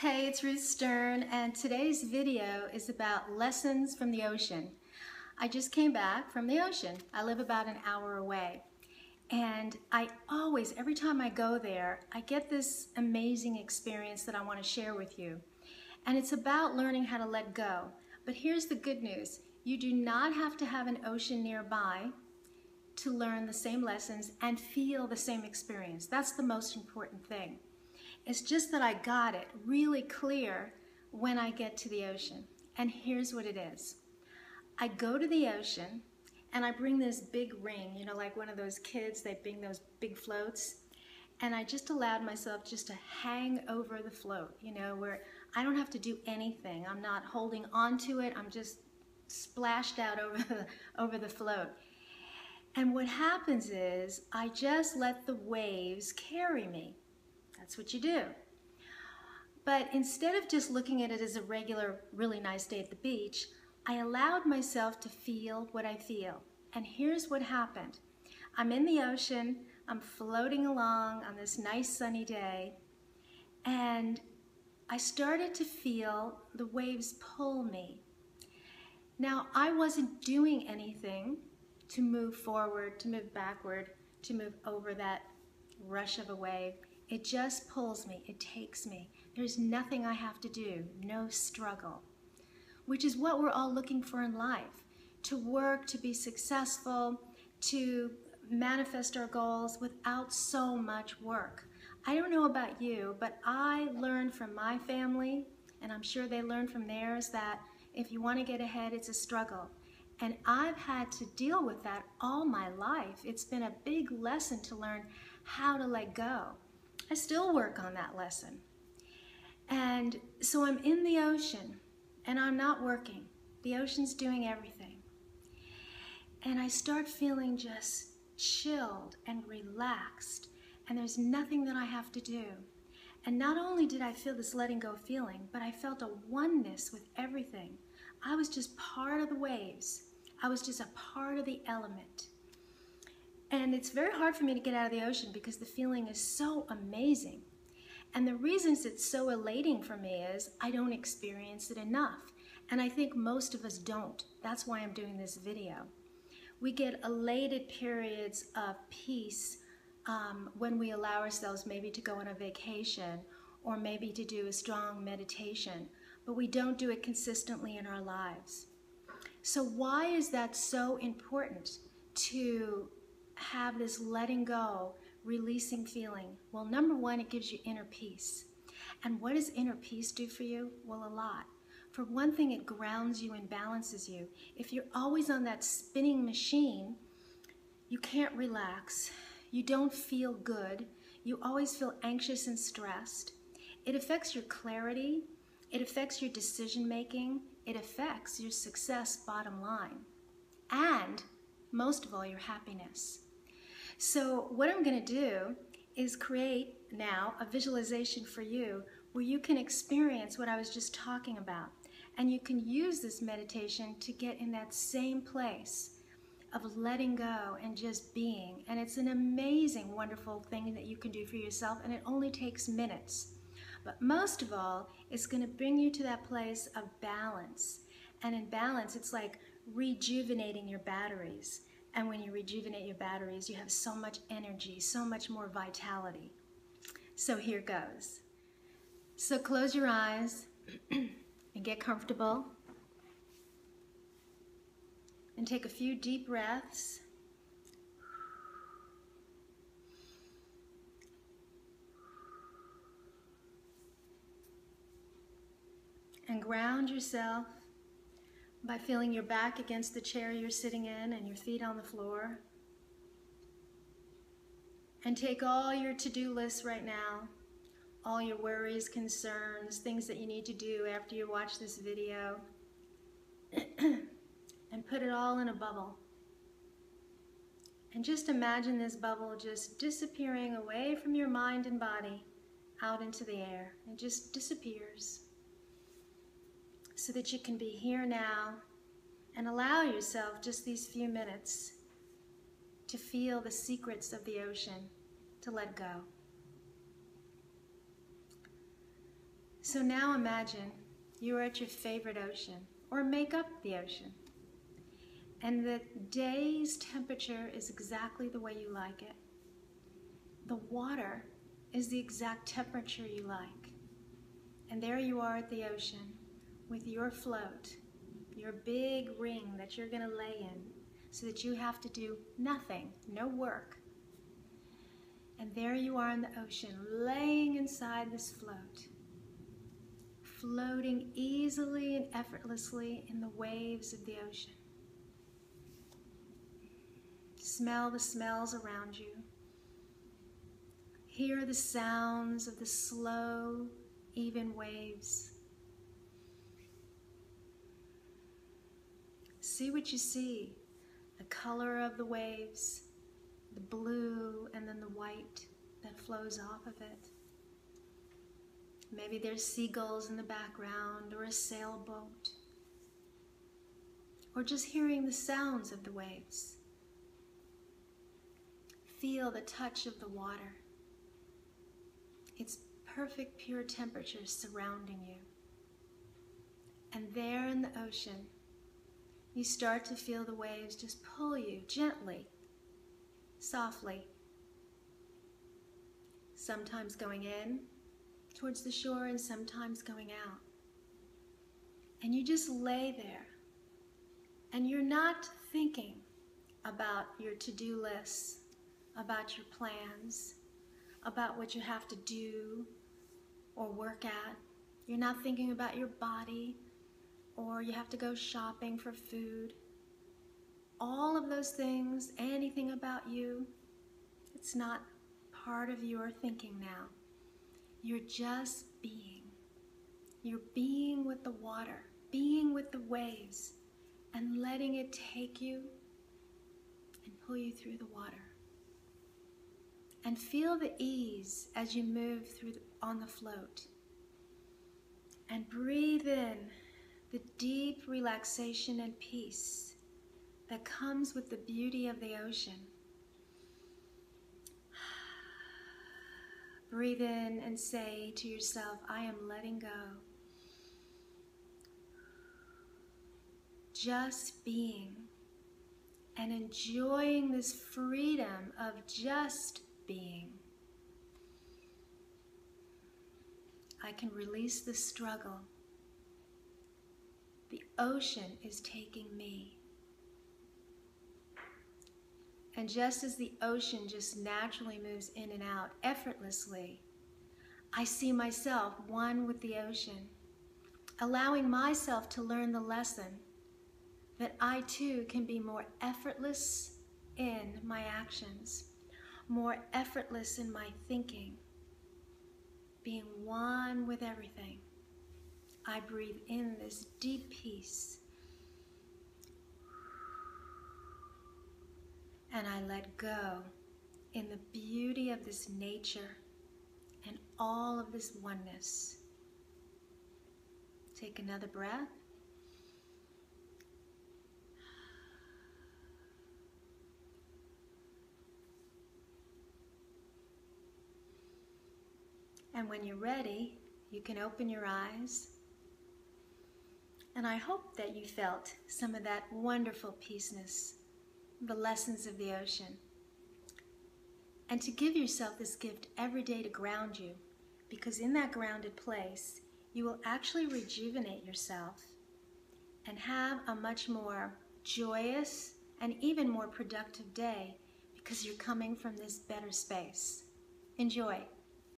Hey, it's Ruth Stern, and today's video is about lessons from the ocean. I just came back from the ocean. I live about an hour away. And I always, every time I go there, I get this amazing experience that I want to share with you. And it's about learning how to let go. But here's the good news. You do not have to have an ocean nearby to learn the same lessons and feel the same experience. That's the most important thing. It's just that I got it really clear when I get to the ocean. And here's what it is. I go to the ocean and I bring this big ring, you know, like one of those kids, they bring those big floats. And I just allowed myself just to hang over the float, you know, where I don't have to do anything. I'm not holding onto it. I'm just splashed out over the, over the float. And what happens is I just let the waves carry me. That's what you do. But instead of just looking at it as a regular, really nice day at the beach, I allowed myself to feel what I feel. And here's what happened. I'm in the ocean, I'm floating along on this nice sunny day, and I started to feel the waves pull me. Now, I wasn't doing anything to move forward, to move backward, to move over that rush of a wave. It just pulls me, it takes me. There's nothing I have to do, no struggle, which is what we're all looking for in life to work, to be successful, to manifest our goals without so much work. I don't know about you, but I learned from my family, and I'm sure they learned from theirs, that if you want to get ahead, it's a struggle. And I've had to deal with that all my life. It's been a big lesson to learn how to let go. I still work on that lesson. And so I'm in the ocean and I'm not working. The ocean's doing everything. And I start feeling just chilled and relaxed, and there's nothing that I have to do. And not only did I feel this letting go feeling, but I felt a oneness with everything. I was just part of the waves. I was just a part of the element. And it's very hard for me to get out of the ocean because the feeling is so amazing. And the reasons it's so elating for me is I don't experience it enough. And I think most of us don't. That's why I'm doing this video. We get elated periods of peace um, when we allow ourselves maybe to go on a vacation or maybe to do a strong meditation, but we don't do it consistently in our lives. So why is that so important to have this letting go, releasing feeling? Well, number one, it gives you inner peace. And what does inner peace do for you? Well, a lot. For one thing, it grounds you and balances you. If you're always on that spinning machine, you can't relax. You don't feel good. You always feel anxious and stressed. It affects your clarity. It affects your decision making. It affects your success bottom line. And most of all, your happiness. So what I'm going to do is create now a visualization for you where you can experience what I was just talking about. And you can use this meditation to get in that same place of letting go and just being. And it's an amazing, wonderful thing that you can do for yourself, and it only takes minutes. But most of all, it's going to bring you to that place of balance. And in balance, it's like rejuvenating your batteries. And when you rejuvenate your batteries, you have so much energy, so much more vitality. So here goes. So close your eyes and get comfortable. And take a few deep breaths. And ground yourself by feeling your back against the chair you're sitting in and your feet on the floor. And take all your to-do lists right now, all your worries, concerns, things that you need to do after you watch this video, and put it all in a bubble. And just imagine this bubble just disappearing away from your mind and body out into the air. It just disappears so that you can be here now and allow yourself just these few minutes to feel the secrets of the ocean, to let go. So now imagine you are at your favorite ocean, or make up the ocean. And the day's temperature is exactly the way you like it. The water is the exact temperature you like. And there you are at the ocean with your float, your big ring that you're going to lay in so that you have to do nothing, no work. And there you are in the ocean, laying inside this float, floating easily and effortlessly in the waves of the ocean. Smell the smells around you. Hear the sounds of the slow, even waves. See what you see the color of the waves, the blue, and then the white that flows off of it. Maybe there's seagulls in the background or a sailboat, or just hearing the sounds of the waves. Feel the touch of the water. It's perfect pure temperature surrounding you. And there in the ocean, you start to feel the waves just pull you gently, softly, sometimes going in towards the shore and sometimes going out. And you just lay there and you're not thinking about your to do lists, about your plans, about what you have to do or work at. You're not thinking about your body or you have to go shopping for food. All of those things, anything about you, it's not part of your thinking now. You're just being. You're being with the water, being with the waves, and letting it take you and pull you through the water and feel the ease as you move through the, on the float. And breathe in the deep relaxation and peace that comes with the beauty of the ocean. Breathe in and say to yourself, I am letting go. Just being and enjoying this freedom of just being. I can release the struggle. Ocean is taking me. And just as the ocean just naturally moves in and out effortlessly, I see myself one with the ocean, allowing myself to learn the lesson that I too can be more effortless in my actions more effortless in my thinking, being one with everything. I breathe in this deep peace and I let go in the beauty of this nature and all of this oneness. Take another breath. And when you're ready, you can open your eyes. And I hope that you felt some of that wonderful peaceness, the lessons of the ocean. And to give yourself this gift every day to ground you, because in that grounded place, you will actually rejuvenate yourself and have a much more joyous and even more productive day because you're coming from this better space. Enjoy.